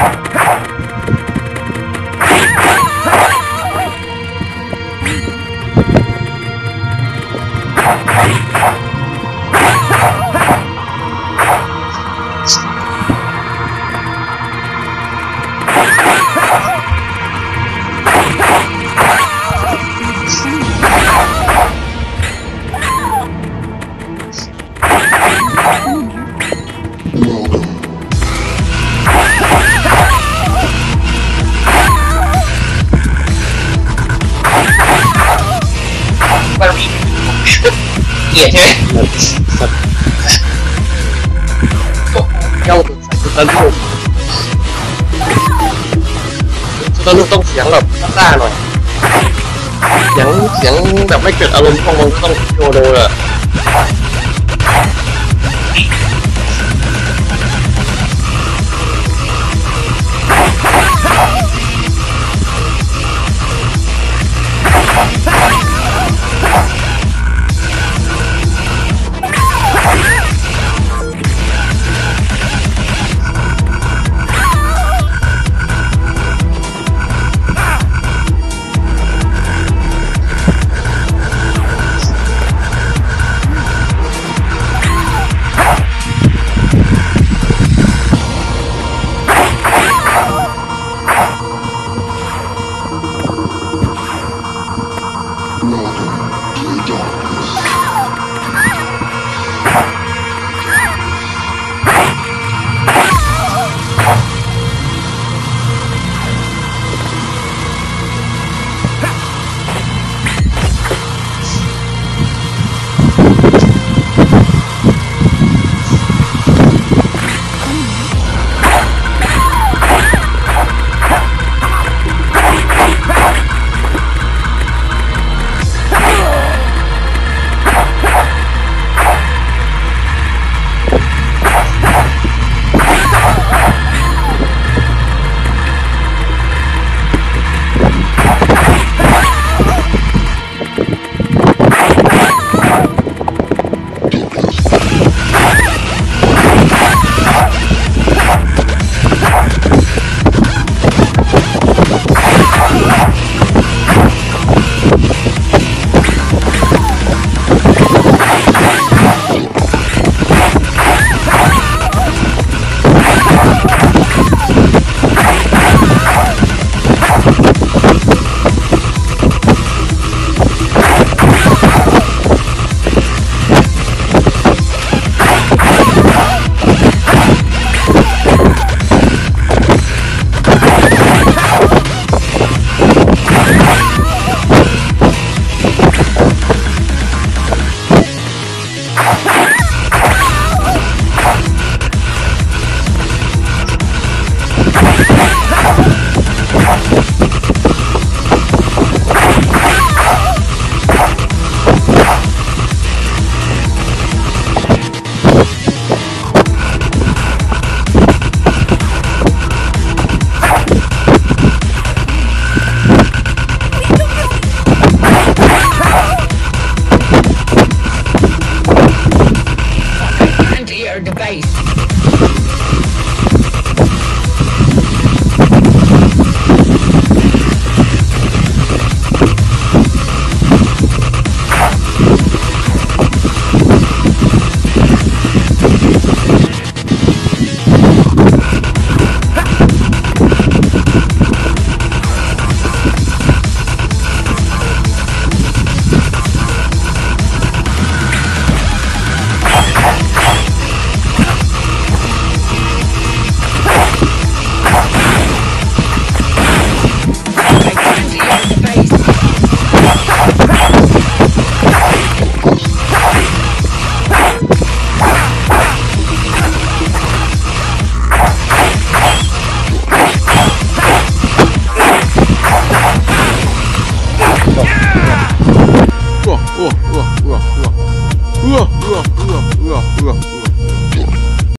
มั กียดใช่ไหมเจ้าสุดตะลุกสุดตะลุกต้องเสียงแบบซ่าหน่อย เสียงเสียงแบบไม่เกิดอารมณ์ของมันต้องโชว์เลยอะ